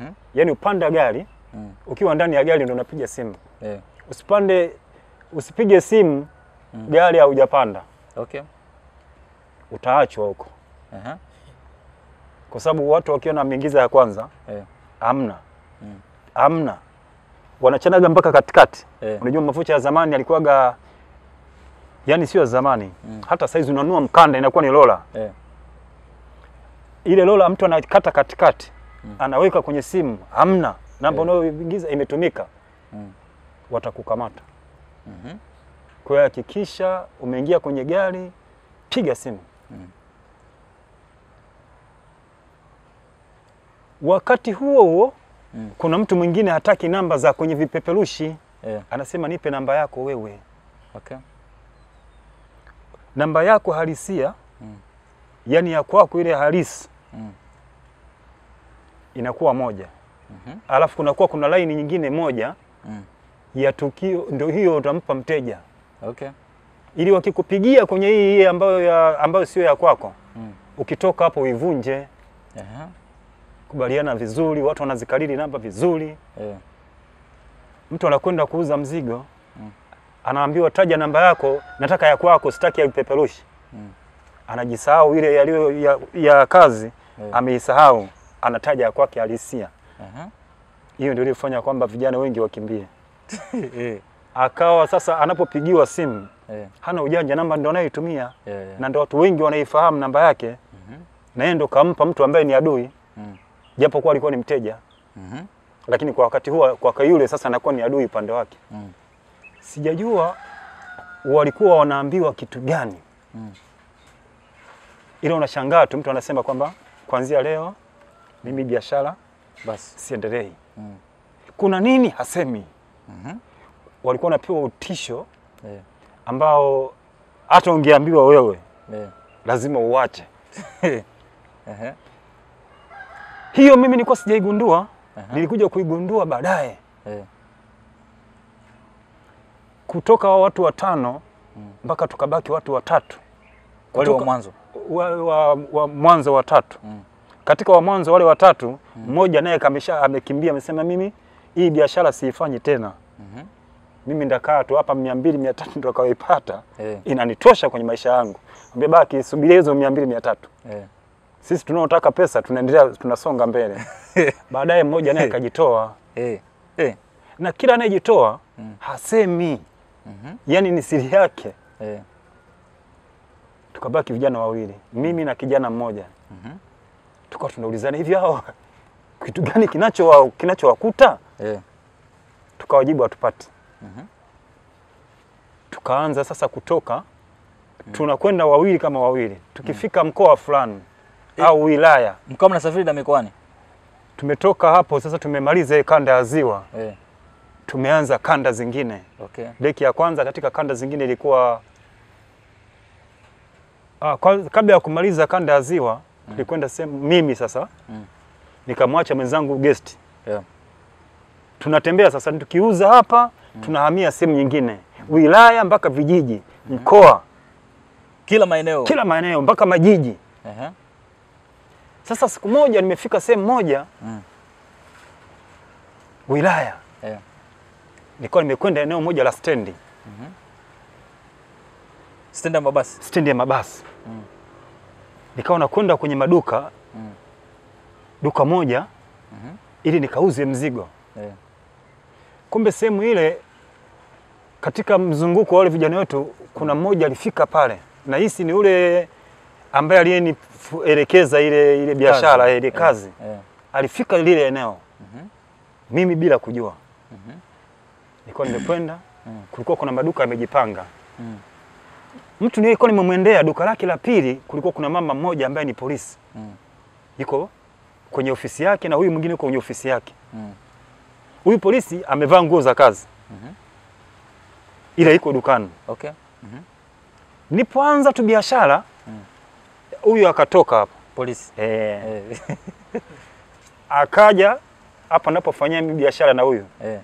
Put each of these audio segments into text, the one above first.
Mhm. yaani upanda gari Mm. ukiwa ndani ya gari ndio unapiga simu. yeah. Usipande, usipige simu mm. gari haujapanda, Okay. utaachwa huko, uh -huh. kwa sababu watu wakiona mingiza ya kwanza yeah. amna Mm. amna wanachanaga mpaka katikati. yeah. Unajua mafuta ya zamani yalikuwaga, yani sio zamani Mm. hata saizi unanua mkanda inakuwa ni lola yeah. ile lola mtu anakata katikati Mm. anaweka kwenye simu, hamna namba yeah. unayoingiza imetumika, Mm. watakukamata. mm -hmm. Kwa hiyo hakikisha umeingia kwenye gari, piga simu. Mm. Wakati huo huo Mm. kuna mtu mwingine hataki namba za kwenye vipeperushi, yeah. anasema nipe namba yako wewe, Okay. namba yako halisia Mm. yani ya kwako ile halisi Mm. Inakuwa moja, Mhm. alafu kunakuwa kuna laini nyingine moja Mm. ya tukio, ndio hiyo utampa mteja, Okay. ili wakikupigia kwenye hii hii ambayo, ya, ambayo sio ya kwako, Mm. ukitoka hapo uivunje. Aha. Kubaliana vizuri, watu wanazikariri namba vizuri. Eh. Mtu anakwenda kuuza mzigo Mm. anaambiwa taja namba yako, nataka ya kwako, sitaki ya vipeperushi. Mm. Anajisahau ile yaliyo ya, ya kazi yeah. ameisahau, anataja ya kwake halisia. Hiyo ndio ilifanya kwamba vijana wengi wakimbie. Eh. Akawa sasa anapopigiwa simu Eh. hana ujanja, namba ndo anayoitumia na ndo watu wengi wanaifahamu namba yake, Mhm. na yeye ndo kampa mtu ambaye ni adui, Mm. japo kuwa alikuwa ni mteja, Mhm. lakini kwa wakati huo, kwa yule sasa anakuwa ni adui upande wake. Mm. Sijajua walikuwa wanaambiwa kitu gani, Mm. ila unashangaa tu mtu anasema kwamba kuanzia leo mimi biashara Basi. siendelei. Mm. Kuna nini? Hasemi. mm -hmm. Walikuwa wanapewa utisho yeah. ambao hata ungeambiwa wewe yeah. lazima uache. Aha. Hiyo mimi nilikuwa sijaigundua, Aha. nilikuja kuigundua baadaye. yeah. Kutoka wa watu watano Mm. mpaka tukabaki watu watatu Wale wa mwanzo. wa, wa, wa mwanzo watatu. Mm. Katika wa mwanzo wale watatu, mmoja naye kamesha amekimbia, amesema mimi hii biashara siifanyi tena, mimi ndakaa tu hapa mia mbili mia tatu ndo kawaipata Eh. inanitosha kwenye maisha yangu. Ambia baki subiria hizo mia mbili mia tatu Eh. sisi tunaotaka pesa tunaendelea tunasonga mbele. Baadaye mmoja naye akajitoa, Eh. Eh. na kila anayejitoa Mm. hasemi, mm -hmm. yani ni siri yake. Eh. Tukabaki vijana wawili, mimi na kijana mmoja, Mhm. Tukawa tunaulizana hivi, hao kitu gani kinachowa kinachowakuta? yeah. Tukawajibu hatupati. -hmm. Tukaanza sasa kutoka, mm -hmm. tunakwenda wawili kama wawili, tukifika mm -hmm. mkoa fulani au wilaya, Mkawa mnasafiri na mikoani? tumetoka hapo sasa, tumemaliza kanda ya ziwa, yeah. tumeanza kanda zingine. Okay. Deki ya kwanza katika kanda zingine ilikuwa ah, kabla ya kumaliza kanda ya ziwa tulikwenda sehemu, mimi sasa Mm. nikamwacha mwenzangu guest, Yeah. tunatembea sasa, tukiuza hapa mm. tunahamia sehemu nyingine, wilaya mpaka vijiji, mkoa, Kila maeneo. kila maeneo mpaka majiji. Aha. Sasa siku moja nimefika sehemu moja Mm. wilaya, yeah. nilikuwa nimekwenda eneo moja la stendi, Stendi ya mabasi. stendi ya mabasi Mm. Nikawa nakwenda kwenye maduka Mm. duka moja mm -hmm. ili nikauze mzigo. yeah. Kumbe sehemu ile katika mzunguko wa wale vijana wetu kuna mmoja alifika pale, na hisi ni ule ambaye aliyenielekeza ile ile biashara ile kazi kazi, Yeah. alifika lile eneo mm -hmm. mimi bila kujua. mm -hmm. Nilikuwa nimekwenda, Mm. kulikuwa kuna maduka yamejipanga. Mm. Mtu nilikuwa nimemwendea duka lake la pili, kulikuwa kuna mama mmoja ambaye ni polisi, Mm. yuko kwenye ofisi yake na huyu mwingine yuko kwenye ofisi yake. Mm. Huyu polisi amevaa nguo za kazi, Mhm. ila iko dukani. Okay. Mhm. Nilipoanza tu biashara huyu Mm. huyu akatoka hapo Polisi. eh, Eh. akaja hapa napofanyia biashara na huyu Eh.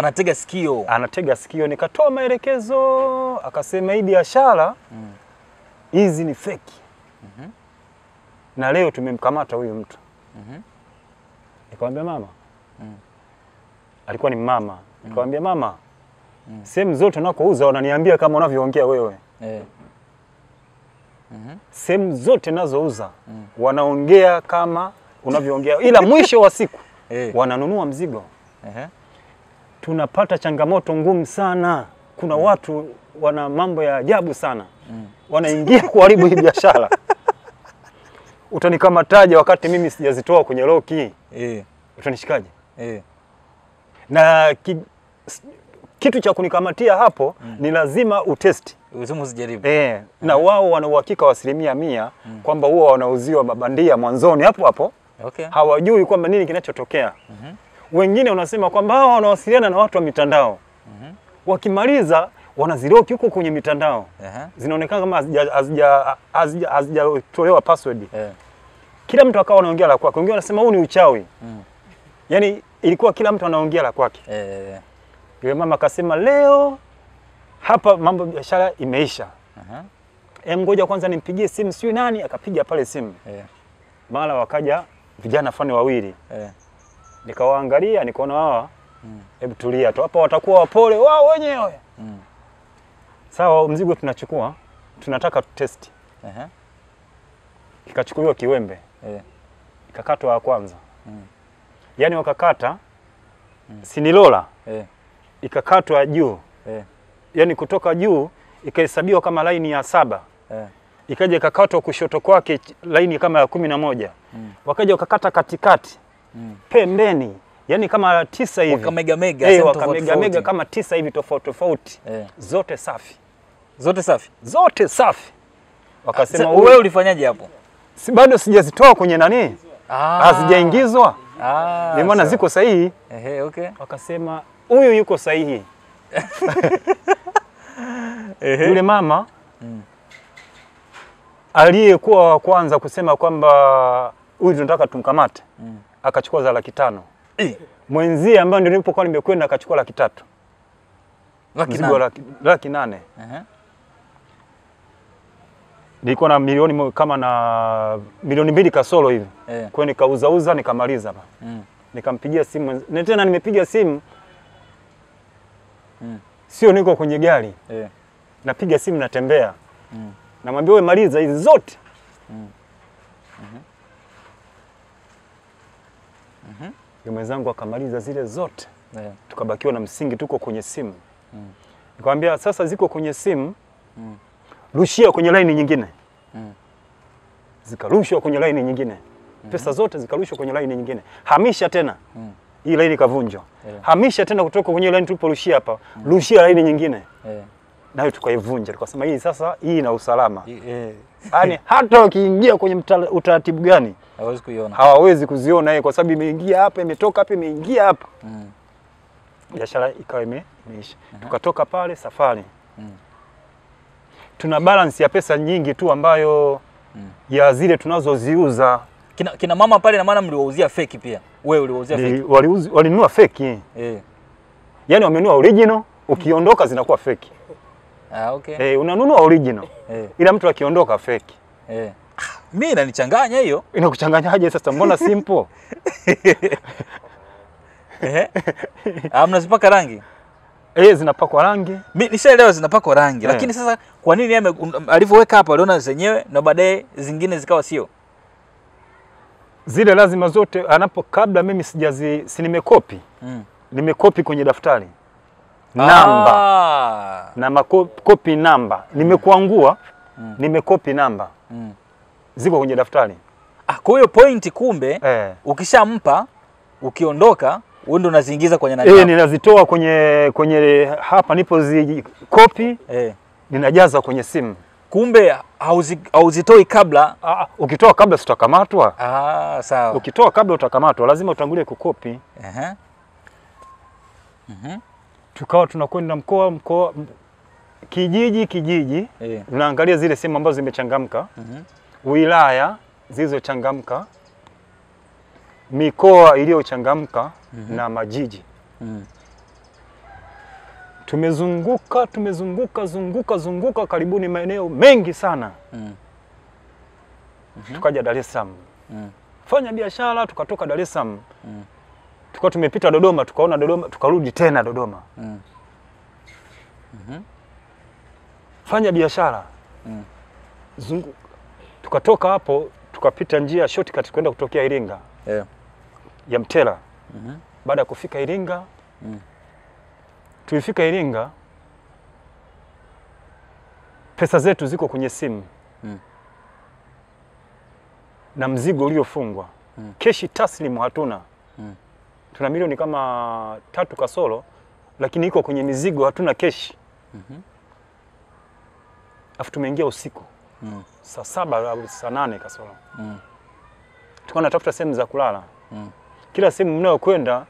Anatega sikio. anatega sikio, nikatoa maelekezo, akasema hii biashara hizi Mm. ni feki mm -hmm. na leo tumemkamata huyu mtu. Mhm. Nikamwambia mama. Mm. Alikuwa ni mama. Nikamwambia mama, mm. sehemu zote unakouza wananiambia kama unavyoongea wewe. Eh. -hmm. Sehemu zote nazouza mm. wanaongea kama unavyoongea, ila mwisho wa siku Eh. wananunua mzigo. Ehe. Tunapata changamoto ngumu sana. Kuna watu wana mambo ya ajabu sana, mm. wanaingia kuharibu hii biashara. Utanikamataje wakati mimi sijazitoa kwenye loki? Eh. Utanishikaje? Eh. na ki, kitu cha kunikamatia hapo mm. ni lazima utesti usijaribu. e, na wao wana uhakika wa asilimia mia kwamba huwa wanauziwa mabandia mwanzoni hapo hapo, Okay. hawajui kwamba nini kinachotokea. Wengine wanasema kwamba hao wanawasiliana na watu wa mitandao, wakimaliza wanaziroki huko kwenye mitandao, Ehe. zinaonekana kama hazija- hazija- hazija- hazijatolewa password. yeah. Kila mtu akawa anaongea la kwake, wengine wanasema huu ni uchawi. Mm. Yaani ilikuwa kila mtu anaongea la kwake. Eh. Yule mama akasema leo hapa mambo biashara imeisha. Aha. Em, ngoja kwanza nimpigie simu, sijui nani. Akapiga pale simu, Eh. mara wakaja vijana fani wawili, Eh. Nikawaangalia nikaona hawa, Mm. hebu tulia tu hapa, watakuwa wapole wao wenyewe. Mm. Sawa, mzigo tunachukua, tunataka test Ehe. Kikachukuliwa kiwembe, Eh. ikakatwa ya kwanza, Mm. yaani wakakata mm. sinilola, Eh. ikakatwa juu, yeah. yaani kutoka juu ikahesabiwa kama laini ya saba yeah. ikaja ikakatwa kushoto kwake laini kama ya kumi na moja Mm. wakaja wakakata katikati Mm. pembeni, yani kama tisa hivi Wakamega mega. hey, sehemu wakamega mega kama tisa hivi tofauti tofauti, yeah. zote safi, Zote safi. zote safi. Wakasema huyu- wewe ulifanyaje hapo? si, bado sijazitoa kwenye nani, Ah. hazijaingizwa Ah. ndio maana ziko sahihi. Ehe, okay. Wakasema huyu yuko sahihi. Ehe. Yule mama Mm. aliyekuwa wa kwanza kusema kwamba huyu tunataka tumkamate, Mm. Akachukua za laki tano. Eh. Mwenzie ambayo ndio nilipokuwa nimekwenda akachukua laki tatu, Laki mzigo laki, laki nane. uh -huh. Nilikuwa na milioni kama na milioni mbili kasoro hivi, Eh. kwa hiyo nikauzauza nikamaliza pa. Mm. Nikampigia simu na tena nimepiga simu Mm. sio niko kwenye gari, Eh. napiga simu natembea, Mm. namwambia wewe maliza hizi zote. Yule mwenzangu akamaliza zile zote, yeah. tukabakiwa na msingi, tuko kwenye simu. Mm. Nikamwambia sasa ziko kwenye simu, Mm. rushia kwenye laini nyingine. Mm. Zikarushwa kwenye laini nyingine, mm -hmm. pesa zote zikarushwa kwenye laini nyingine, hamisha tena Mm. hii laini ikavunjwa, Yeah. hamisha tena kutoka kwenye laini tuliporushia hapa, mm. rushia laini nyingine, Eh. Nayo tukaivunja. Tukasema hii sasa, hii ina usalama, Eh. yaani hata wakiingia kwenye utaratibu gani Hawezi kuiona. hawawezi kuziona yeye, kwa sababu imeingia hapa, imetoka hapa, imeingia hapa. Mm. Biashara ikawa imeisha uh -huh. Tukatoka pale safari, Mm. tuna balance ya pesa nyingi tu ambayo Mm. ya zile tunazoziuza Kina, kina mama pale na maana mliwauzia feki pia. Wewe uliwauzia feki. waliuzi- walinunua feki, Eh. yaani wamenunua original, ukiondoka zinakuwa feki. Ah, okay. Eh, unanunua original Eh. ila mtu akiondoka fake. Eh. Mimi inanichanganya hiyo. Inakuchanganyaje sasa? Mbona simple? Eh? Ah, mnazipaka rangi. Eh, zinapakwa rangi. Mi nishaelewa zinapakwa rangi, Eh. lakini sasa kwa nini yeye um, alivyoweka hapa aliona zenyewe na baadaye zingine zikawa sio? Zile lazima zote anapo kabla mimi sijazi si nimekopi. Mm. Nimekopi kwenye daftari. Namba Ah. na makopi namba. Nimekuangua, Mm. nimekopi namba. Mm. Ziko kwenye daftari. Ah, kwa hiyo point kumbe Eh. ukishampa ukiondoka wewe ndo unaziingiza kwenye nani? Eh, ninazitoa kwenye kwenye hapa nipo zi kopi Eh. ninajaza kwenye simu. Kumbe hauzi, hauzitoi kabla. Ah, ukitoa kabla sitakamatwa. Ah, sawa. Ukitoa kabla utakamatwa, lazima utangulie kukopi. Ehe. Mhm. Tukawa tunakwenda mkoa mkoa, kijiji kijiji, yeah. tunaangalia zile sehemu ambazo zimechangamka, mm -hmm. wilaya zilizochangamka, mikoa iliyochangamka mm -hmm. na majiji. Mm. Tumezunguka tumezunguka zunguka zunguka karibuni maeneo mengi sana, Mm. -hmm. tukaja Dar es Salaam Mm. fanya biashara, tukatoka Dar es Salaam Mm. Tukawa tumepita Dodoma, tukaona Dodoma, tukarudi tena Dodoma, Mm. fanya biashara Mm. zungu. Tukatoka hapo tukapita njia shortcut kwenda kutokea Iringa Yeah. ya Mtera. Mhm. Baada ya kufika Iringa Mm. tulifika Iringa, pesa zetu ziko kwenye simu Mm. na mzigo uliofungwa Mm. keshi taslimu hatuna Mm. Tuna milioni kama tatu kasoro, lakini iko kwenye mizigo, hatuna keshi. Mhm. Afu tumeingia usiku Mm. saa saba au saa nane kasoro, Mm. tukawa natafuta sehemu za kulala. Mm. Kila sehemu mnayokwenda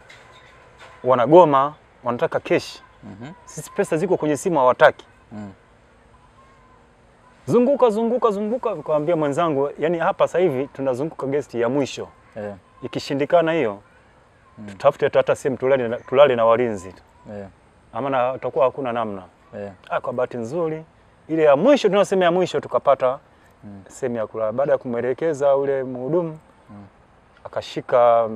wanagoma, wanataka keshi. Mhm. Sisi pesa ziko kwenye simu hawataki. Mm. Zunguka zunguka zunguka, nikamwambia mwenzangu, yani hapa sasa hivi tunazunguka gesti ya mwisho, Yeah. ikishindikana hiyo Mm. tutafute hata sehemu tulale, na- tulale na walinzi tu, Yeah. amana tutakuwa hakuna namna. Yeah. Ah, kwa bahati nzuri ile ya mwisho tunasema ya mwisho tukapata Mm. sehemu ya kulala. Baada ya kumwelekeza ule mhudumu Mm. akashika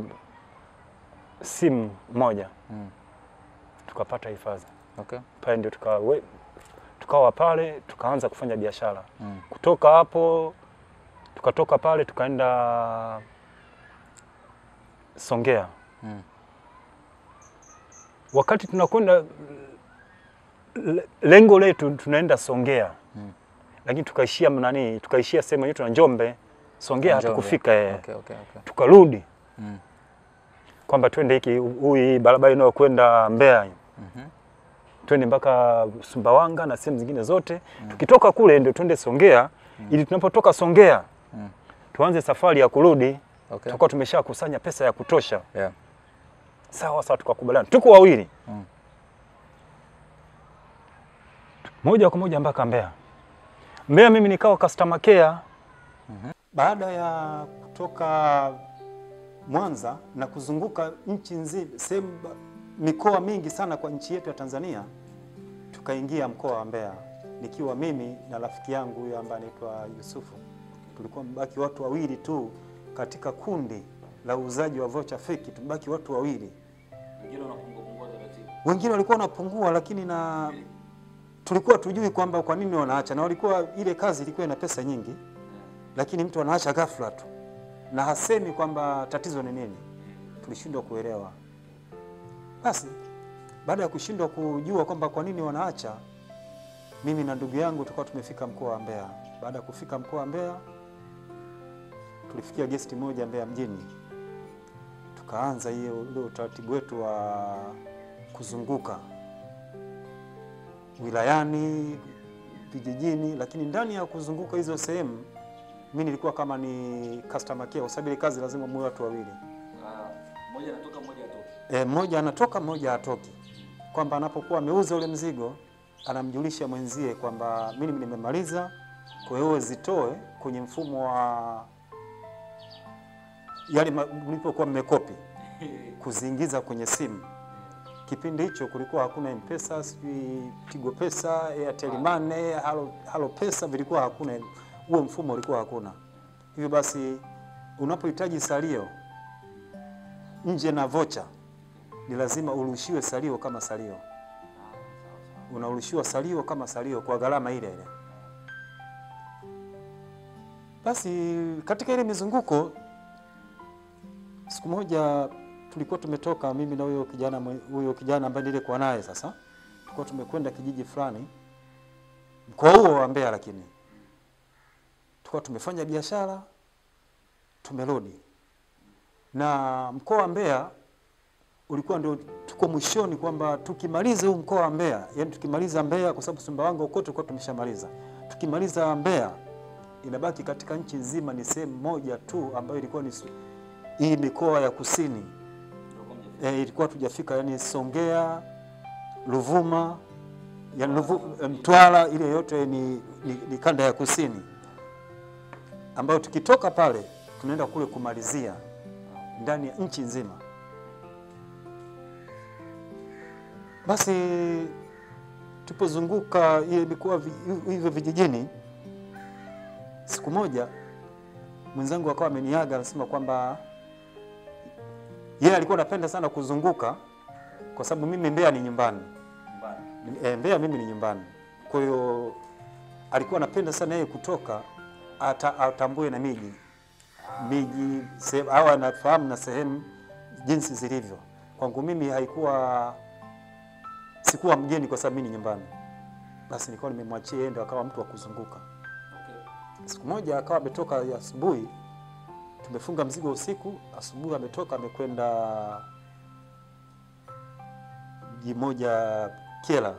simu moja Mm. tukapata hifadhi Okay. pale, ndio tukawa tukawa pale tukaanza kufanya biashara. Mm. Kutoka hapo tukatoka pale tukaenda Songea. Mm. Wakati tunakwenda lengo letu tunaenda Songea Mm. lakini tukaishia nani, tukaishia sehemu yetu na Njombe. Songea hatukufika eh. Okay, okay, okay. Tukarudi Mm. kwamba twende hiki hii barabara inayokwenda Mbeya Mhm. twende mpaka Sumbawanga na sehemu zingine zote. Tukitoka kule ndio twende Songea ili tunapotoka Songea Mm. tuanze safari ya kurudi, Okay. tutakuwa tumeshakusanya pesa ya kutosha. Yeah. Sawa sawa, tukakubaliana, tuko wawili Mm. moja kwa moja mpaka Mbeya. Mbeya mimi nikawa customer care. mm -hmm. Baada ya kutoka Mwanza na kuzunguka nchi nzima, sehemu mikoa mingi sana kwa nchi yetu ya Tanzania, tukaingia mkoa wa Mbeya, nikiwa mimi na rafiki yangu huyo ambaye anaitwa Yusufu. Tulikuwa mbaki watu wawili tu katika kundi la uuzaji wa vocha feki, tumebaki watu wawili. Wengine walikuwa wanapungua, lakini na tulikuwa tujui kwamba kwa nini wanaacha, na walikuwa ile kazi ilikuwa ina pesa nyingi lakini mtu anaacha ghafla tu na hasemi kwamba tatizo ni nini. Tulishindwa kuelewa. Basi baada ya kushindwa kujua kwamba kwa nini wanaacha, mimi na ndugu yangu tukawa tumefika mkoa wa Mbeya. Baada ya kufika mkoa wa Mbeya, tulifikia gesti moja Mbeya mjini, tukaanza hiyo ule utaratibu wetu wa kuzunguka wilayani, vijijini, lakini ndani ya kuzunguka hizo sehemu mi nilikuwa kama ni customer care, kwa sababu ile kazi lazima muwe watu wawili, Mmoja anatoka mmoja atoke. e, mmoja anatoka mmoja atoki, kwamba anapokuwa ameuza ule mzigo anamjulisha mwenzie kwamba mimi nimemaliza, kwa hiyo zitoe kwenye mfumo wa yale mlipokuwa mmekopi kuziingiza kwenye simu. Kipindi hicho kulikuwa hakuna M-Pesa, sijui Tigo Pesa, Airtel Money, Halo, Halo Pesa, vilikuwa hakuna, huo mfumo ulikuwa hakuna. Hivyo basi unapohitaji salio nje na vocha, ni lazima urushiwe salio kama salio, unaurushiwa salio kama salio kwa gharama ile ile. Basi katika ile mizunguko, siku moja tulikuwa tumetoka mimi na huyo kijana huyo kijana ambaye nilikuwa naye sasa, tulikuwa tumekwenda kijiji fulani mkoa huo wa Mbeya, lakini. Tulikuwa tumefanya biashara tumerudi, na mkoa wa Mbeya ulikuwa ndio tuko mwishoni, kwamba tukimaliza huu mkoa wa Mbeya, yani tukimaliza Mbeya, kwa sababu Sumbawanga huko tulikuwa tumeshamaliza, tukimaliza Mbeya inabaki katika nchi nzima ni sehemu moja tu ambayo ilikuwa ni hii mikoa ya kusini e, ilikuwa tujafika, yani Songea, Ruvuma, yani Luvu, Mtwara, ile yote ni, ni, ni kanda ya kusini ambayo tukitoka pale tunaenda kule kumalizia ndani ya nchi nzima. Basi tupozunguka ile mikoa hivyo vijijini, siku moja mwenzangu akawa ameniaga, anasema kwamba yeye alikuwa anapenda sana kuzunguka kwa sababu mimi Mbeya ni nyumbani. E, Mbeya mimi ni nyumbani. Kwa hiyo alikuwa anapenda sana yeye kutoka ata, atambue na miji miji au anafahamu na sehemu jinsi zilivyo. Kwangu mimi haikuwa sikuwa mgeni kwa sababu mimi ni nyumbani. Basi nilikuwa nimemwachia yeye ndo akawa mtu wa kuzunguka. Siku moja akawa ametoka asubuhi, tumefunga mzigo usiku, asubuhi ametoka amekwenda mji moja Kyela,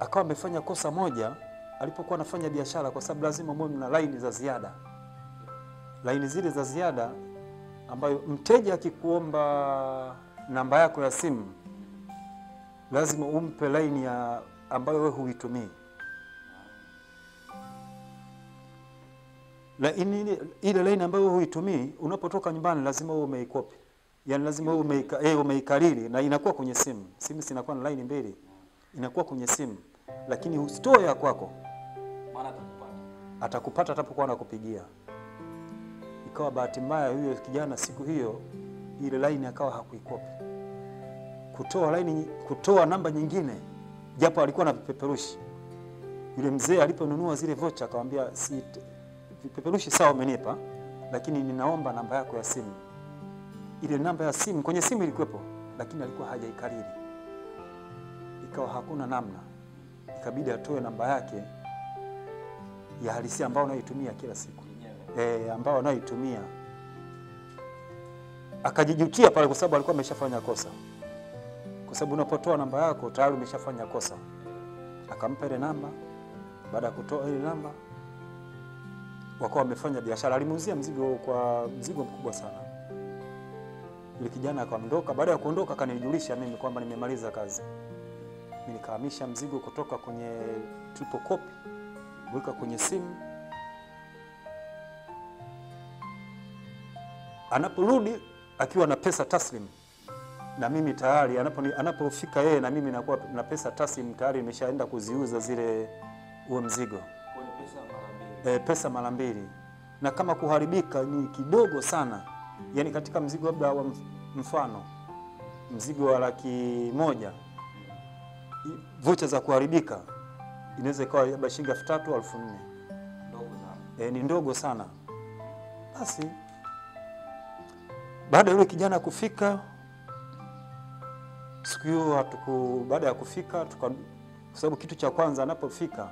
akawa amefanya kosa moja alipokuwa anafanya biashara, kwa sababu lazima muwe mna laini za ziada. Laini zile za ziada ambayo mteja akikuomba namba yako ya simu lazima umpe laini ya ambayo wewe huitumii. Ile, laini ambayo huitumii unapotoka nyumbani lazima wewe umeikopi, yaani lazima wewe umeika, eh, umeikariri na inakuwa kwenye simu. Simu sinakuwa na laini mbili, inakuwa kwenye simu, lakini usitoe ya kwako, maana atakupata atapokuwa anakupigia. Ikawa bahati mbaya, huyo kijana siku hiyo ile laini akawa hakuikopi kutoa laini, kutoa namba nyingine, japo alikuwa na vipeperushi. Yule mzee aliponunua zile vocha akamwambia, si vipeperushi sawa, umenipa lakini ninaomba namba yako ya simu. Ile namba ya simu kwenye simu ilikuwepo, lakini alikuwa hajaikariri, ikawa hakuna namna, ikabidi atoe namba yake ya halisia ambao anayoitumia kila siku e, ambao anayoitumia akajijutia pale, kwa sababu alikuwa ameshafanya kosa kwa sababu unapotoa namba yako tayari umeshafanya kosa. Akampa ile namba. Baada ya kutoa ile namba, wakawa wamefanya biashara. Alimuuzia mzigo kwa mzigo mkubwa sana. Yule kijana akaondoka. Baada ya kuondoka, akanijulisha mimi kwamba nimemaliza kazi. Mimi nikahamisha mzigo kutoka kwenye triple copy weka kwenye simu. Anaporudi akiwa na pesa taslim na mimi tayari anapofika yeye na mimi nakuwa na pesa taslim tayari nimeshaenda kuziuza zile huo mzigo e, pesa mara mbili, na kama kuharibika ni kidogo sana, yani katika mzigo labda wa mfano mzigo wa laki moja vucha vocha za kuharibika inaweza ikawa labda shilingi elfu tatu elfu nne. E, ni ndogo sana. Basi baada ya yule kijana kufika siku hiyo hatuku, baada ya kufika tuka, kwa sababu kitu cha kwanza anapofika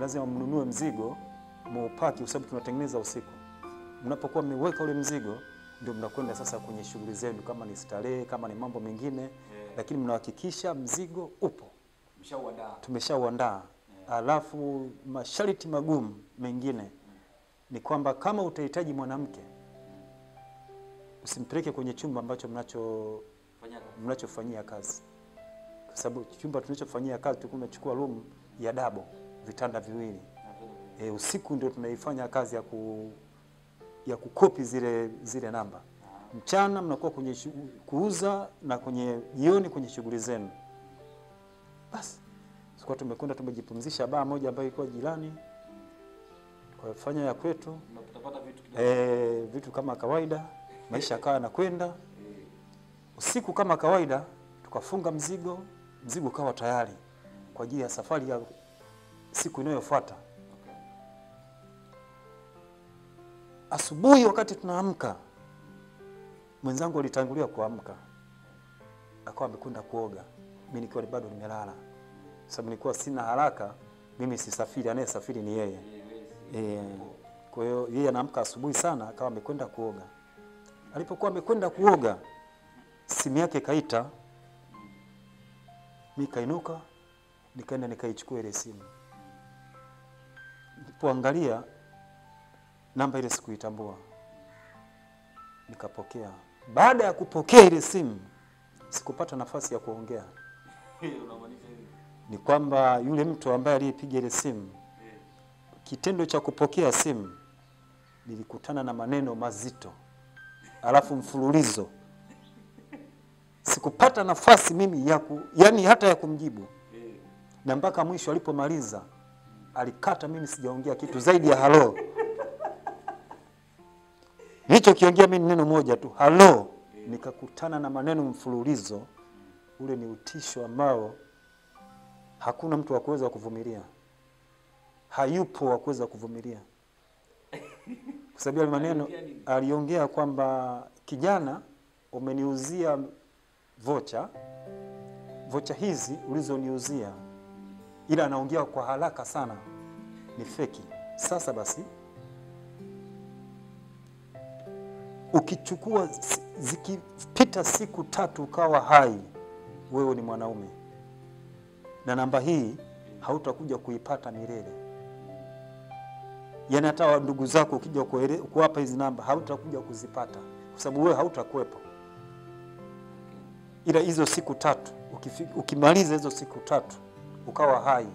lazima mnunue mzigo muupaki, kwa sababu tunatengeneza usiku. Mnapokuwa mmeweka ule mzigo, ndio mnakwenda sasa kwenye shughuli zenu, kama ni starehe, kama ni mambo mengine yeah. lakini mnahakikisha mzigo upo, tumeshauandaa. Alafu masharti magumu mengine ni kwamba kama utahitaji mwanamke usimpeleke kwenye chumba ambacho mnacho mnachofanyia kazi, kwa sababu chumba tunachofanyia kazi tulikuwa tumechukua room ya dabo, vitanda viwili. E, usiku ndio tunaifanya kazi ya ku ya kukopi zile zile namba. Mchana mnakuwa kwenye kuuza na kwenye jioni kwenye shughuli zenu. Basi sikuwa tumekwenda tumejipumzisha baa moja ambayo ilikuwa jirani, kwa tukafanya ya kwetu e, vitu kama kawaida, maisha yakawa yanakwenda usiku kama kawaida, tukafunga mzigo, mzigo ukawa tayari kwa ajili ya safari ya siku inayofuata. Asubuhi wakati tunaamka, mwenzangu alitangulia kuamka, akawa amekwenda kuoga, mimi nikiwa bado nimelala, sababu nilikuwa sina haraka. Mimi sisafiri, anayesafiri ni yeye. E, kwa hiyo yeye anaamka asubuhi sana, akawa amekwenda kuoga. Alipokuwa amekwenda kuoga, simu yake kaita, mi kainuka, nikaenda nikaichukua ile simu. Nilipoangalia namba ile sikuitambua, nikapokea. Baada ya kupokea ile simu, sikupata nafasi ya kuongea. Ni kwamba yule mtu ambaye aliyepiga ile simu, kitendo cha kupokea simu, nilikutana na maneno mazito, alafu mfululizo sikupata nafasi mimi ya ku, yani hata ya kumjibu, na mpaka mwisho alipomaliza alikata, mimi sijaongea kitu zaidi ya halo. Nilichokiongea mimi ni neno moja tu, halo. Nikakutana na maneno mfululizo, ule ni utisho ambao hakuna mtu wa kuweza kuvumilia, hayupo wa kuweza kuvumilia, kwa sababu yale maneno aliongea kwamba kijana, umeniuzia vocha, vocha hizi ulizoniuzia, ila anaongea kwa haraka sana, ni feki. Sasa basi, ukichukua zikipita siku tatu ukawa hai, wewe ni mwanaume na namba hii hautakuja kuipata milele. yani hata ndugu zako ukija kuwapa hizi namba hautakuja kuzipata kwa sababu wewe hautakuwepo, ila hizo siku tatu ukimaliza hizo siku tatu ukawa hai,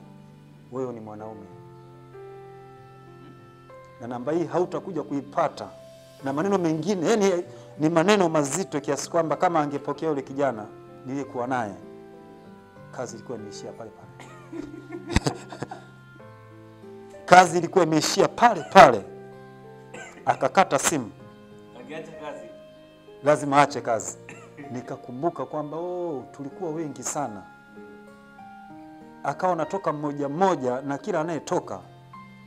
wewe ni mwanaume, na namba hii hautakuja kuipata. Na maneno mengine, yani ni maneno mazito kiasi kwamba kama angepokea yule kijana niliyekuwa naye kazi ilikuwa imeishia pale pale. kazi ilikuwa imeishia pale pale, akakata simu, kazi. lazima aache kazi. Nikakumbuka kwamba oh, tulikuwa wengi sana, akawa natoka mmoja mmoja, na kila anayetoka,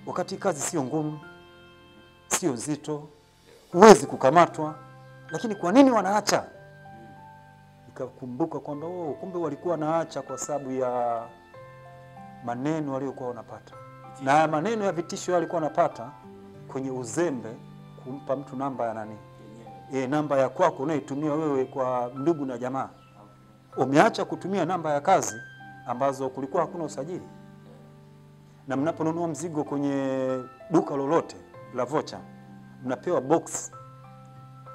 wakati kazi sio ngumu, sio nzito, huwezi kukamatwa, lakini kwa nini wanaacha? Nikakumbuka kwamba oh, kumbe walikuwa wanaacha kwa sababu ya maneno waliokuwa wanapata, na maneno ya vitisho walikuwa wanapata kwenye uzembe, kumpa mtu namba ya nani? E, namba ya kwako unayotumia wewe kwa ndugu na jamaa. Umeacha kutumia namba ya kazi ambazo kulikuwa hakuna usajili, na mnaponunua mzigo kwenye duka lolote la vocha, mnapewa box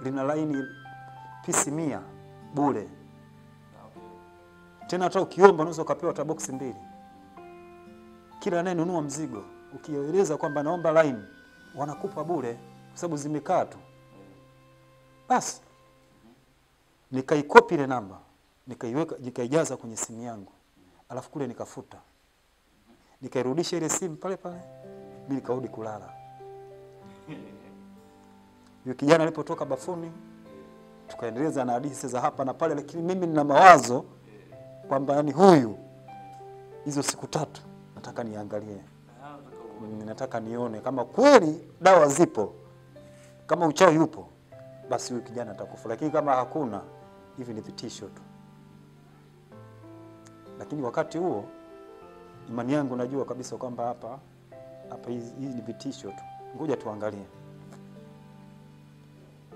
lina laini pisi mia bure. Tena hata ukiomba unaweza ukapewa hata box mbili. Kila anayenunua mzigo ukieleza kwamba naomba laini, wanakupa bure kwa sababu zimekaa tu. Basi nikaikopi ile namba nikaiweka, nikaijaza kwenye simu yangu, alafu kule nikafuta, nikairudisha ile simu pale pale, mimi nikarudi kulala. Yule kijana alipotoka bafuni, tukaendeleza na hadithi za hapa na pale, lakini mimi nina mawazo kwamba yani huyu hizo siku tatu nataka niangalie, nataka nione kama kweli dawa zipo, kama uchawi yupo, basi huyu kijana atakufa, lakini kama hakuna, hivi ni vitisho tu. Lakini wakati huo imani yangu najua kabisa kwamba hapa hapa hizi ni vitisho tu, ngoja tuangalie.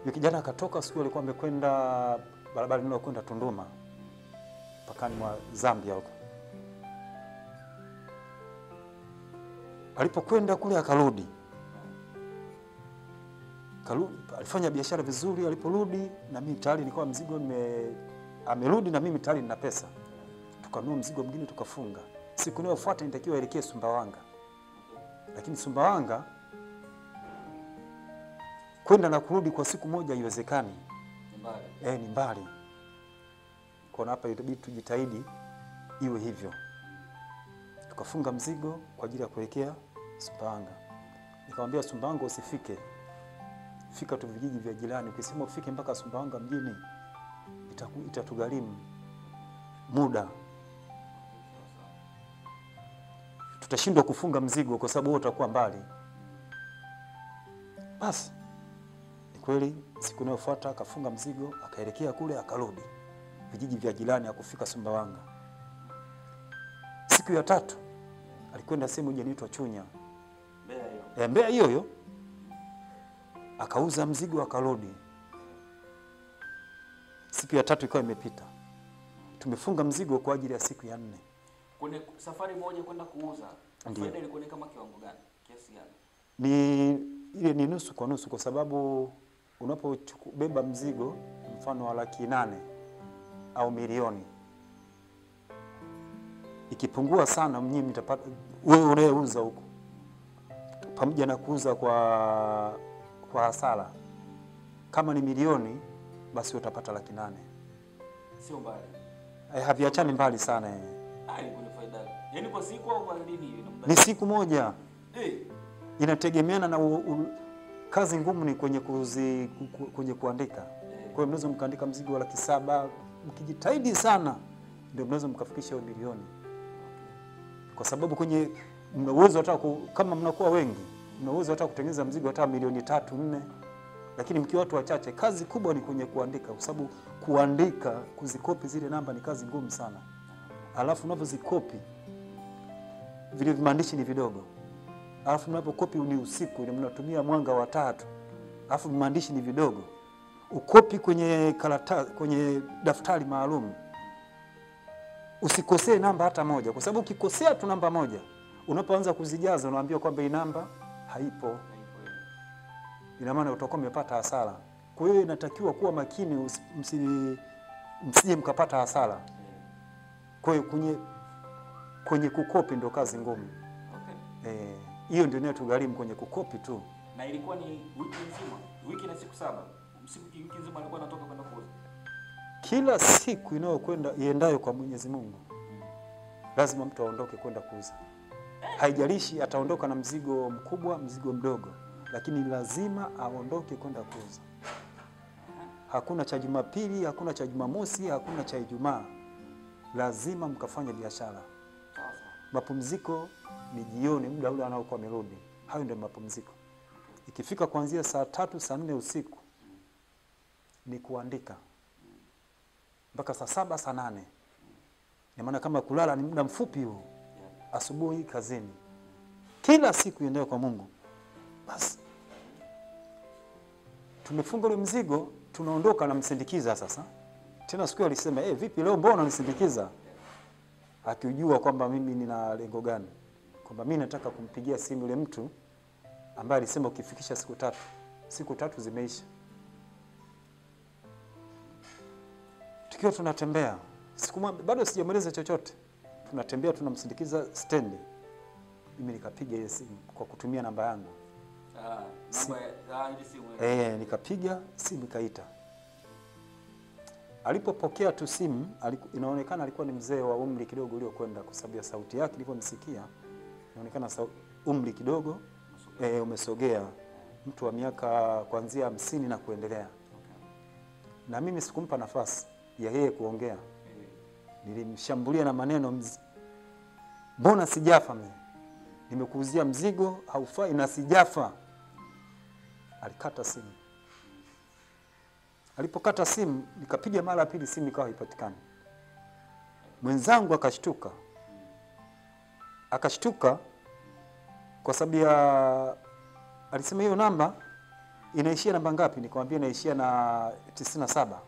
Yule kijana akatoka, siku alikuwa amekwenda barabara inayokwenda Tunduma mpakani mwa Zambia huko. Alipokwenda kule akarudi, Karudi, alifanya biashara vizuri. Aliporudi na mimi tayari nilikuwa mzigo nime, amerudi na mimi tayari nina pesa, Tukanua mzigo mwingine tukafunga. Siku inayofuata nitakiwa elekee Sumbawanga, lakini Sumbawanga kwenda na kurudi kwa siku moja haiwezekani. Eh, ni mbali. kona hapa itabidi tujitahidi iwe hivyo. Tukafunga mzigo kwa ajili ya kuelekea Sumbawanga. Nikamwambia Sumbawanga usifike, fika tu vijiji vya jirani. Ukisema ufike mpaka Sumbawanga mjini itatugharimu muda, tutashindwa kufunga mzigo kwa sababu huo utakuwa mbali. Basi kweli, siku inayofuata akafunga mzigo akaelekea kule, akarudi vijiji vya jirani, akufika Sumbawanga. Siku ya tatu alikwenda sehemu moja inaitwa Chunya, Eh, Mbeya hiyo hiyo, akauza mzigo akarudi. Siku ya tatu ikawa imepita, tumefunga mzigo kwa ajili ya siku ya nne. Kwenye safari moja kwenda kuuza, faida ilikuwa ni kama kiwango gani? Kiasi gani? ni ile ni nusu kwa nusu, kwa sababu unapobeba mzigo mfano wa laki nane au milioni, ikipungua sana, mnyinyi mtapata wewe unayeuza huko, pamoja na kuuza kwa kwa hasara, kama ni milioni, basi utapata laki nane. Sio mbali. Eh, haviachani mbali sana eh. Ai, kuna ni faida. yani, kwa siku au kwa nini? Ni Ni siku moja, Eh. inategemeana na u, u, kazi ngumu ni kwenye kuzi, ku- ku- kwenye kuandika. Kwa hiyo mnaweza mkaandika mzigo wa laki saba mkijitahidi sana, ndio mnaweza mkafikisha milioni, kwa sababu kwenye mna uwezo hata kama mnakuwa wengi, mna uwezo hata kutengeneza mzigo hata milioni tatu nne, lakini mkiwa watu wachache, kazi kubwa ni kwenye kuandika, kwa sababu kuandika, kuzikopi zile namba ni kazi ngumu sana, alafu unavyozikopi vile vimaandishi ni vidogo, alafu mnapokopi ni usiku, mnatumia mwanga wa tatu, alafu maandishi ni vidogo. Ukopi kwenye karata, kwenye daftari maalum, usikosee namba hata moja, kwa sababu ukikosea tu namba moja, unapoanza kuzijaza unaambiwa kwamba hii namba haipo, ina maana utakuwa umepata hasara. Kwa hiyo inatakiwa kuwa makini, msije mkapata hasara. Kwa hiyo kwenye kwenye kukopi ndo kazi ngumu. Okay. Eh, hiyo ndio inayotugharimu kwenye kukopi tu. Na ilikuwa ni wiki nzima, wiki na siku saba. Wiki nzima alikuwa anatoka kwenda kuuza. Kila siku inayokwenda iendayo kwa Mwenyezi Mungu, lazima mtu aondoke kwenda kuuza. Haijalishi ataondoka na mzigo mkubwa, mzigo mdogo, lakini lazima aondoke kwenda kuuza. Hakuna cha Jumapili, hakuna cha Jumamosi, hakuna cha Ijumaa. Lazima mkafanya biashara. Mapumziko ni jioni, muda ule anaokuwa amerudi. Hayo ndio mapumziko. Ikifika kuanzia saa tatu saa nne usiku ni kuandika mpaka saa saba saa nane namaana kama kulala ni muda mfupi huo, asubuhi kazini, kila siku iendayo kwa Mungu. Basi tumefunga ule mzigo, tunaondoka, namsindikiza sasa. Tena siku alisema eh, vipi leo, mbona unanisindikiza? akijua kwamba mimi nina lengo gani, kwamba mimi nataka kumpigia simu yule mtu ambaye alisema ukifikisha siku tatu, siku tatu zimeisha. Tukiwa tunatembea siku moja, bado sijamweleza chochote, tunatembea tunamsindikiza stendi, mimi nikapiga ile simu kwa kutumia namba yangu Ah, ah. Eh, nikapiga simu ikaita. Alipopokea tu simu inaonekana alikuwa ni mzee wa umri kidogo uliokwenda, kwa sababu ya sauti yake nilipomsikia, inaonekana umri kidogo eh, umesogea, mtu wa miaka kuanzia hamsini na kuendelea. Na mimi sikumpa nafasi ya yeye kuongea, nilimshambulia na maneno mz... mbona sijafa mimi, nimekuuzia mzigo haufai na sijafa. Alikata simu. Alipokata simu, nikapiga mara ya pili, simu ikawa haipatikani. Mwenzangu akashtuka, akashtuka kwa sababu ya alisema hiyo namba inaishia namba ngapi? Nikamwambia inaishia na tisini na saba.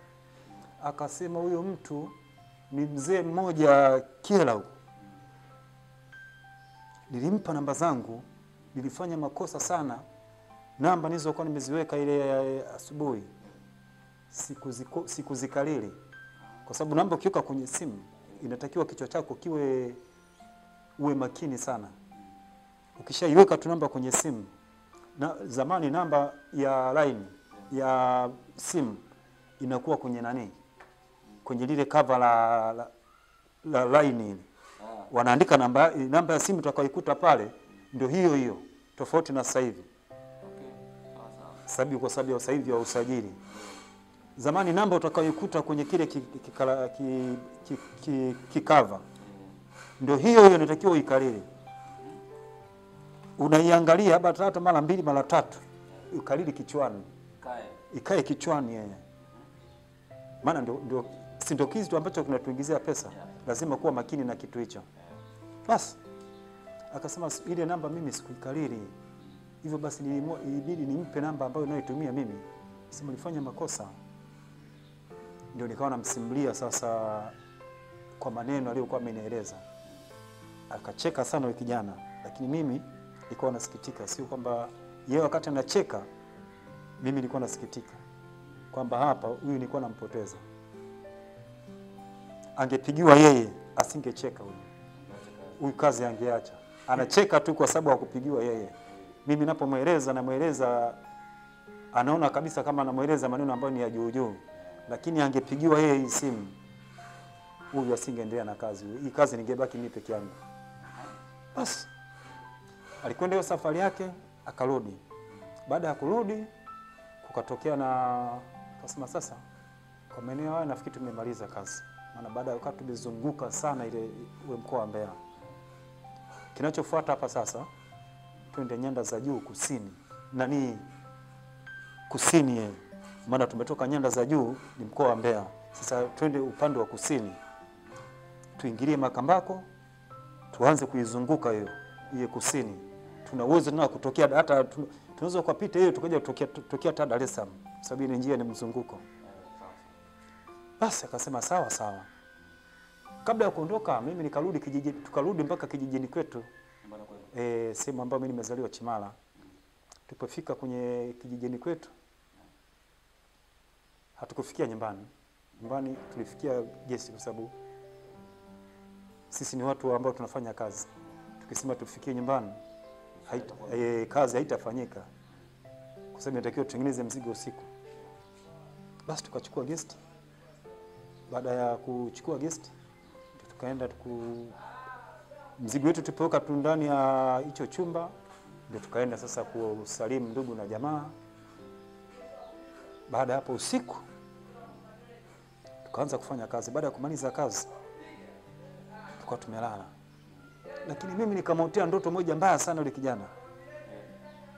Akasema huyo mtu ni mzee mmoja Kyela huko. Nilimpa namba zangu, nilifanya makosa sana. Namba nilizokuwa nimeziweka ile asubuhi sikuzikalili, siku kwa sababu namba ukiweka kwenye simu inatakiwa kichwa chako kiwe uwe makini sana. Ukishaiweka tu namba kwenye simu na, zamani namba ya line ya simu inakuwa kwenye nani, kwenye lile cover la, la, la line ile Ah, wanaandika namba, namba ya simu utakayoikuta pale ndio hiyo hiyo, tofauti na sasa hivi sawa. sababu kwa sababu ya sasa hivi wa usajili. Zamani namba utakayoikuta kwenye kile ki- ki- ki, ki- ki- ki- kikava ndio hiyo hiyo inatakiwa uikariri, unaiangalia haba hata mara mbili mara tatu, ukariri kichwani, Kae. ikae kichwani yeye, maana ndio, ndio si ndio kitu ambacho kinatuingizia pesa. Lazima kuwa makini na kitu hicho. Basi akasema ile namba mimi sikuikariri, hivyo basi ilibidi nimpe namba ambayo inayoitumia mimi. Sema nilifanya makosa, ndio nikawa namsimulia sasa kwa maneno aliyokuwa amenieleza. Akacheka sana yule kijana, lakini mimi nilikuwa nasikitika, sio kwamba yeye wakati anacheka mimi nilikuwa nasikitika kwamba hapa huyu nilikuwa nampoteza. Angepigiwa yeye asingecheka huyu huyu kazi angeacha. Anacheka tu kwa sababu hakupigiwa yeye. Mimi napomweleza namweleza, anaona kabisa kama anamweleza maneno ambayo ni ya juu juu, lakini angepigiwa yeye hii simu huyu asingeendelea na kazi, hii kazi ningebaki mimi peke yangu. Basi alikwenda hiyo safari yake, akarudi. Baada ya kurudi, kukatokea na kasema, sasa kwa maeneo haya nafikiri tumemaliza kazi, maana baada ya wakati tumezunguka sana ile ule mkoa wa Mbeya. Kinachofuata hapa sasa, twende nyanda za juu kusini, nani kusini, ye, maana tumetoka nyanda za juu ni mkoa wa Mbeya. Sasa twende upande wa kusini, tuingilie Makambako, tuanze kuizunguka hiyo hiyo kusini. Tuna uwezo na kutokea hata tunaweza kupita hiyo tukaja kutokea tokea hata Dar es Salaam, sababu ile njia ni mzunguko. Basi akasema sawa sawa. Kabla ya kuondoka, mimi nikarudi kijiji, tukarudi mpaka kijijini kwetu eh, sehemu ambayo mimi nimezaliwa Chimala. Tulipofika kwenye kijijini kwetu, hatukufikia nyumbani. Nyumbani tulifikia gesi, kwa sababu sisi ni watu ambao tunafanya kazi. Tukisema tufikie nyumbani haita, e, kazi haitafanyika kwa sababu inatakiwa tutengeneze mzigo usiku. Basi tukachukua guest. Baada ya kuchukua guest, tukaenda tuku mzigo wetu tupeweka tu ndani ya hicho chumba, ndio tukaenda sasa kusalimu ndugu na jamaa. Baada ya hapo usiku tukaanza kufanya kazi. Baada ya kumaliza kazi tukawa tumelala, lakini mimi nikamotea ndoto moja mbaya sana. Yule kijana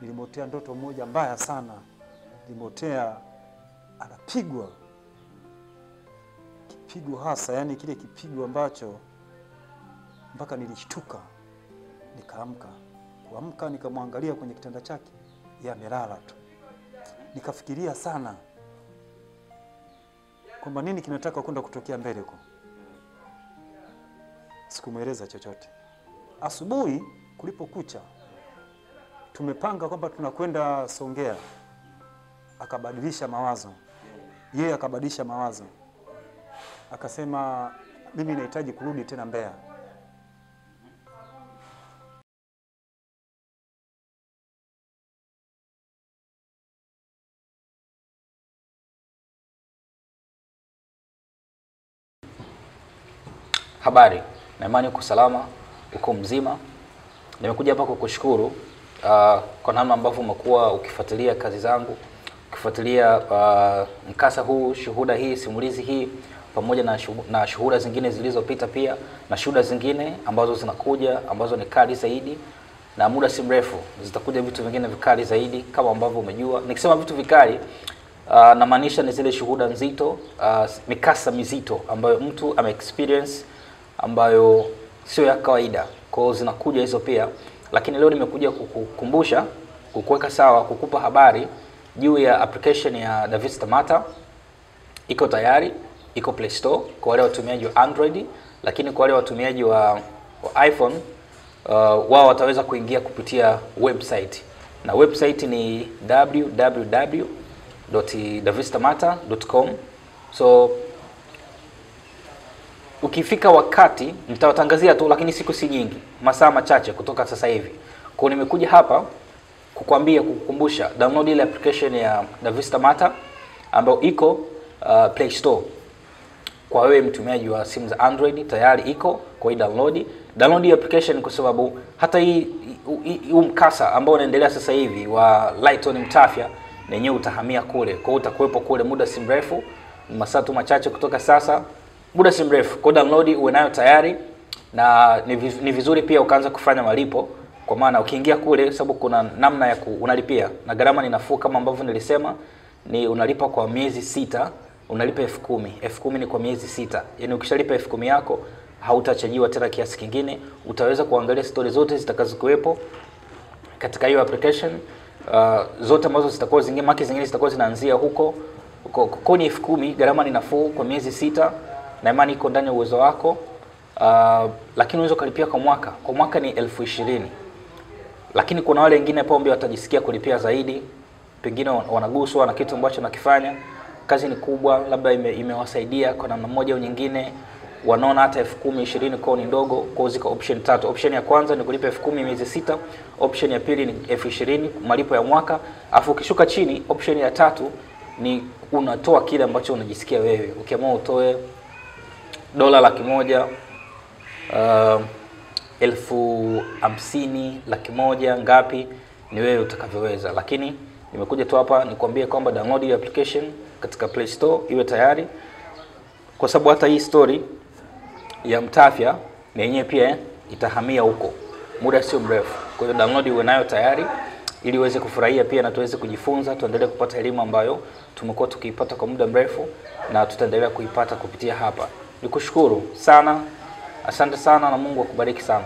nilimotea ndoto moja mbaya sana, nilimotea anapigwa kipigo hasa, yani kile kipigo ambacho mpaka nilishtuka, nikaamka. Kuamka nikamwangalia kwenye kitanda chake, yeye amelala tu. Nikafikiria sana kwamba nini kinataka kwenda kutokea mbele huko. Sikumweleza chochote. Asubuhi kulipokucha, tumepanga kwamba tunakwenda Songea, akabadilisha mawazo. Yeye akabadilisha mawazo, akasema mimi nahitaji kurudi tena Mbeya. Habari, na imani uko salama, uko mzima. Nimekuja hapa kukushukuru uh, kwa namna ambavyo umekuwa ukifuatilia kazi zangu, ukifuatilia uh, mkasa huu, shuhuda hii, simulizi hii pamoja na, shu, na shuhuda zingine zilizopita pia na shuhuda zingine ambazo zinakuja ambazo ni kali zaidi, na muda si mrefu zitakuja vitu vingine vikali zaidi kama ambavyo umejua. Nikisema vitu vikali uh, namaanisha ni zile shuhuda nzito, uh, mikasa mizito ambayo mtu ame experience ambayo sio ya kawaida. Kwa hiyo zinakuja hizo pia, lakini leo nimekuja kukukumbusha, kukuweka sawa, kukupa habari juu ya application ya Davista Mata. Iko tayari, iko Play Store kwa wale watumiaji wa Android, lakini kwa wale watumiaji wa, wa iPhone uh, wao wataweza kuingia kupitia website na website ni www.davistamata.com so ukifika wakati nitawatangazia tu, lakini siku si nyingi, masaa machache kutoka sasa hivi. Kwa nimekuja hapa kukwambia, kukukumbusha download ile application ya Davista Mata ambayo iko uh, Play Store. Kwa wewe mtumiaji wa simu za Android tayari iko, kwa hiyo download download hii application, kwa sababu hata hii huu mkasa ambao unaendelea sasa hivi wa Lighton Mtafya nenyewe utahamia kule, kwa hiyo utakuwepo kule muda si mrefu, masaa tu machache kutoka sasa muda si mrefu. Kwa download uwe nayo tayari, na ni vizuri pia ukaanza kufanya malipo, kwa maana ukiingia kule, sababu kuna namna ya ku, unalipia na gharama ni nafuu, kama ambavyo nilisema, ni unalipa kwa miezi sita, unalipa elfu kumi elfu kumi ni kwa miezi sita. Yani ukishalipa elfu kumi yako hautachajiwa tena kiasi kingine, utaweza kuangalia stori zote zitakazokuwepo katika hiyo application uh, zote ambazo zitakuwa zingine maki zingine zitakuwa zinaanzia huko koni elfu kumi gharama ni nafuu kwa miezi sita na imani iko ndani ya uwezo wako uh, lakini unaweza ukalipia kwa mwaka. Kwa mwaka ni elfu ishirini. Lakini kuna wale wengine pombe watajisikia kulipia zaidi. Pengine wanaguswa na kitu ambacho nakifanya kazi ni kubwa labda ime, imewasaidia kwa namna moja au nyingine. Wanaona hata elfu kumi ishirini kwao ni ndogo kwao ziko option tatu. Option ya kwanza ni kulipa elfu kumi miezi sita. Option ya pili ni elfu ishirini malipo ya mwaka. Afu ukishuka chini option ya tatu ni unatoa kile ambacho unajisikia wewe. Ukiamua utoe dola laki moja uh, elfu hamsini laki moja ngapi, ni wewe utakavyoweza, lakini nimekuja tu hapa nikwambie kwamba download hii application katika Play Store iwe tayari, kwa sababu hata hii story ya Mtafya na yenyewe pia itahamia huko muda sio mrefu. Kwa hiyo download iwe nayo tayari ili uweze kufurahia pia na tuweze kujifunza, tuendelee kupata elimu ambayo tumekuwa tukiipata kwa muda mrefu na tutaendelea kuipata kupitia hapa. Nikushukuru sana, asante sana na Mungu akubariki sana.